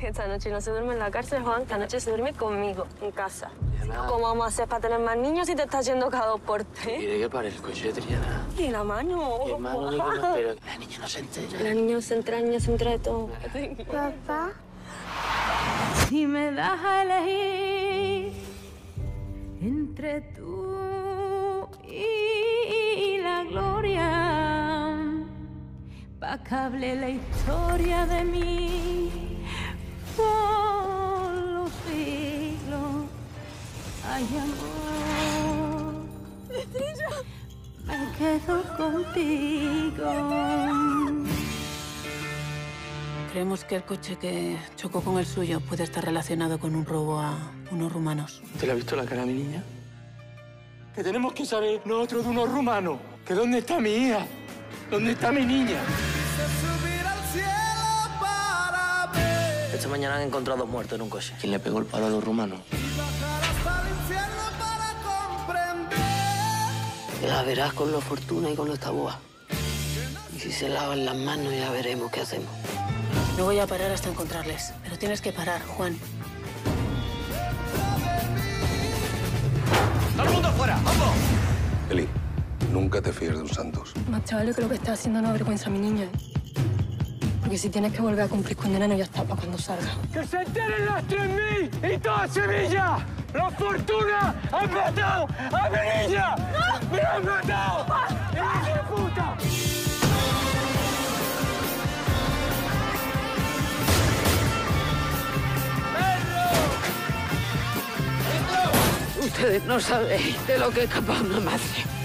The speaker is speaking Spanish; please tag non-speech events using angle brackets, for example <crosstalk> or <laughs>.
Esta noche no se duerme en la cárcel, Juan. Esta noche se duerme conmigo, en casa. ¿Cómo vamos a hacer para tener más niños si te estás yendo cada dos por ¿Y tres? de qué parezco yo, Triana? Y la mano. ¿Qué mano? <laughs> Pero la niña no se entera. La niña se entra, la niña se entra de todo. Papá. Si me das a elegir entre tú y la gloria, pa' que hable la historia de mí Ay, amor, me quedo contigo. Creemos que el coche que chocó con el suyo puede estar relacionado con un robo a unos rumanos. ¿Te la has visto la cara a mi niña? Que tenemos que saber nosotros de unos rumanos. ¿Que dónde está mi hija? ¿Dónde está mi niña? Esta mañana han encontrado dos muertos en un coche. ¿Quién le pegó el palo a los rumanos? La verás con la fortuna y con esta boa. Y si se lavan las manos ya veremos qué hacemos. No voy a parar hasta encontrarles, pero tienes que parar, Juan. Eli, nunca te fíes de un Santos. Más chavales que lo que está haciendo no avergüenza a mi niña. Porque si tienes que volver a cumplir condena, no ya está para cuando salga. ¡Que se enteren las 3.000 y toda Sevilla! ¡La fortuna ha matado a mi niña! ¡Me han matado! ¡Hijo puta! Ustedes no sabéis de lo que es capaz una madre.